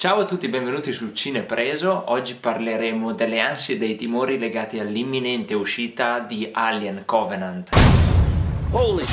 Ciao a tutti, benvenuti su Cinepreso. Oggi parleremo delle ansie e dei timori legati all'imminente uscita di Alien Covenant. Holy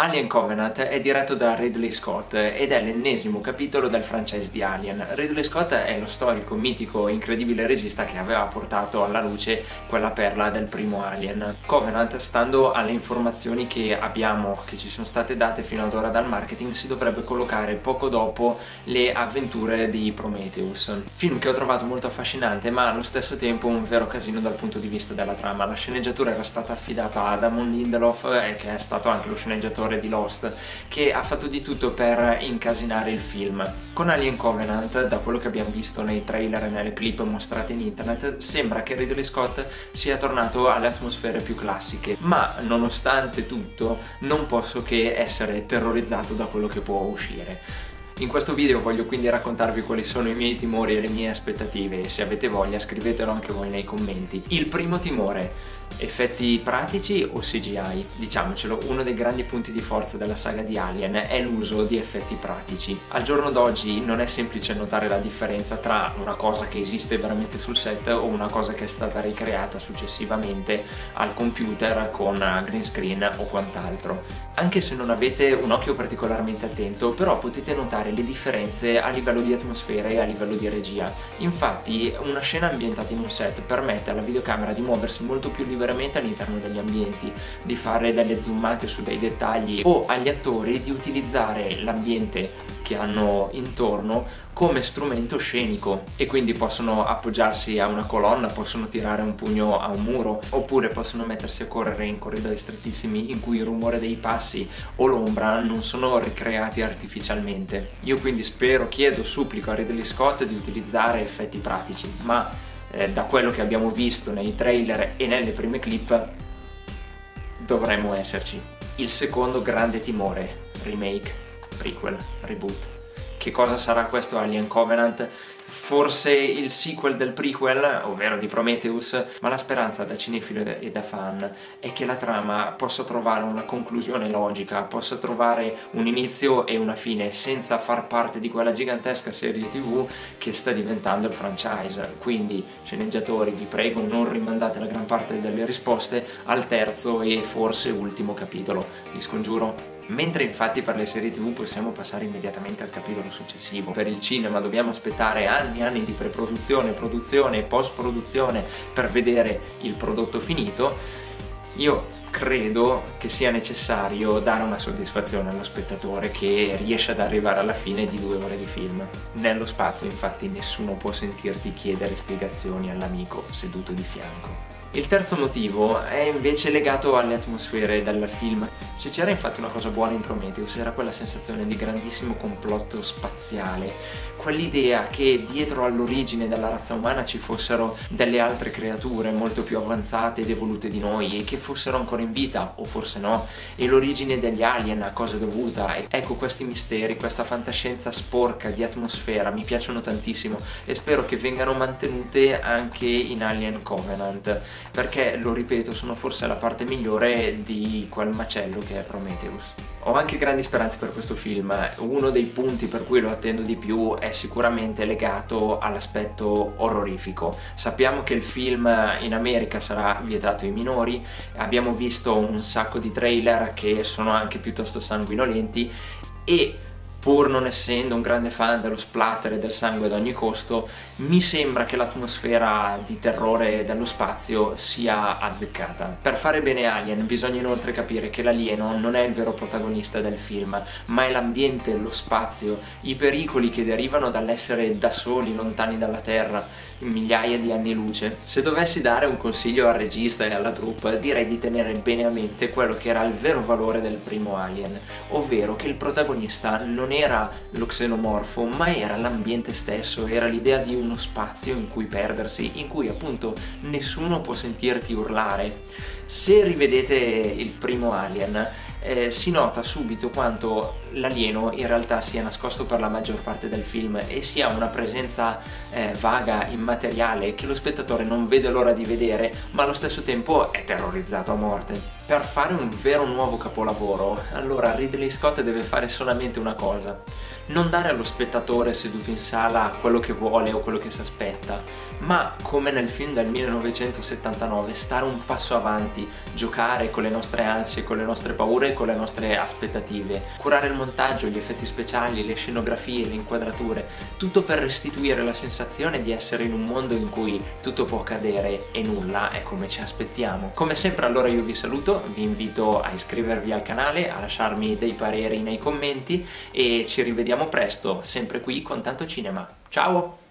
Alien Covenant è diretto da Ridley Scott ed è l'ennesimo capitolo del franchise di Alien. Ridley Scott è lo storico, mitico, incredibile regista che aveva portato alla luce quella perla del primo Alien. Covenant, stando alle informazioni che abbiamo, che ci sono state date fino ad ora dal marketing, si dovrebbe collocare poco dopo le avventure di Prometheus. Film che ho trovato molto affascinante ma allo stesso tempo un vero casino dal punto di vista della trama. La sceneggiatura era stata affidata a Damon Lindelof, eh, che è stato anche lo sceneggiatore creatore di Lost, che ha fatto di tutto per incasinare il film. Con Alien Covenant, da quello che abbiamo visto nei trailer e nelle clip mostrate in internet, sembra che Ridley Scott sia tornato alle atmosfere più classiche, ma nonostante tutto non posso che essere terrorizzato da quello che può uscire. In questo video voglio quindi raccontarvi quali sono i miei timori e le mie aspettative e se avete voglia scrivetelo anche voi nei commenti. Il primo timore effetti pratici o CGI? Diciamocelo, uno dei grandi punti di forza della saga di Alien è l'uso di effetti pratici. Al giorno d'oggi non è semplice notare la differenza tra una cosa che esiste veramente sul set o una cosa che è stata ricreata successivamente al computer con green screen o quant'altro. Anche se non avete un occhio particolarmente attento, però potete notare le differenze a livello di atmosfera e a livello di regia. Infatti, una scena ambientata in un set permette alla videocamera di muoversi molto più liberamente liberamente all'interno degli ambienti, di fare delle zoomate su dei dettagli o agli attori di utilizzare l'ambiente che hanno intorno come strumento scenico e quindi possono appoggiarsi a una colonna, possono tirare un pugno a un muro oppure possono mettersi a correre in corridoi strettissimi in cui il rumore dei passi o l'ombra non sono ricreati artificialmente. Io quindi spero, chiedo, supplico a Ridley Scott di utilizzare effetti pratici, ma eh, da quello che abbiamo visto nei trailer e nelle prime clip dovremmo esserci. Il secondo grande timore, remake, prequel, reboot. Che cosa sarà questo Alien Covenant? forse il sequel del prequel, ovvero di Prometheus, ma la speranza da cinefilo e da fan è che la trama possa trovare una conclusione logica, possa trovare un inizio e una fine senza far parte di quella gigantesca serie tv che sta diventando il franchise. Quindi, sceneggiatori, vi prego, non rimandate la gran parte delle risposte al terzo e forse ultimo capitolo. Vi scongiuro Mentre infatti per le serie tv possiamo passare immediatamente al capitolo successivo. Per il cinema dobbiamo aspettare anni e anni di preproduzione, produzione e post-produzione per vedere il prodotto finito. Io credo che sia necessario dare una soddisfazione allo spettatore che riesce ad arrivare alla fine di due ore di film. Nello spazio infatti nessuno può sentirti chiedere spiegazioni all'amico seduto di fianco. Il terzo motivo è invece legato alle atmosfere del film. Se c'era infatti una cosa buona in Prometheus era quella sensazione di grandissimo complotto spaziale, quell'idea che dietro all'origine della razza umana ci fossero delle altre creature molto più avanzate ed evolute di noi e che fossero ancora in vita, o forse no, e l'origine degli alien a cosa dovuta. Ecco questi misteri, questa fantascienza sporca di atmosfera mi piacciono tantissimo e spero che vengano mantenute anche in Alien Covenant perché, lo ripeto, sono forse la parte migliore di quel macello che è Prometheus. Ho anche grandi speranze per questo film, uno dei punti per cui lo attendo di più è sicuramente legato all'aspetto orrorifico. Sappiamo che il film in America sarà vietato ai minori, abbiamo visto un sacco di trailer che sono anche piuttosto sanguinolenti e pur non essendo un grande fan dello splatter e del sangue ad ogni costo, mi sembra che l'atmosfera di terrore dello spazio sia azzeccata. Per fare bene Alien bisogna inoltre capire che l'alieno non è il vero protagonista del film, ma è l'ambiente, lo spazio, i pericoli che derivano dall'essere da soli, lontani dalla Terra, migliaia di anni luce. Se dovessi dare un consiglio al regista e alla troupe, direi di tenere bene a mente quello che era il vero valore del primo Alien, ovvero che il protagonista non non era lo xenomorfo, ma era l'ambiente stesso, era l'idea di uno spazio in cui perdersi, in cui appunto nessuno può sentirti urlare. Se rivedete il primo Alien, eh, si nota subito quanto l'alieno in realtà sia nascosto per la maggior parte del film e sia una presenza eh, vaga, immateriale, che lo spettatore non vede l'ora di vedere, ma allo stesso tempo è terrorizzato a morte. Per fare un vero nuovo capolavoro, allora Ridley Scott deve fare solamente una cosa, non dare allo spettatore seduto in sala quello che vuole o quello che si aspetta, ma come nel film del 1979 stare un passo avanti, giocare con le nostre ansie, con le nostre paure e con le nostre aspettative, curare il montaggio, gli effetti speciali, le scenografie, le inquadrature, tutto per restituire la sensazione di essere in un mondo in cui tutto può accadere e nulla è come ci aspettiamo. Come sempre allora io vi saluto, vi invito a iscrivervi al canale, a lasciarmi dei pareri nei commenti e ci rivediamo presto, sempre qui con tanto cinema. Ciao!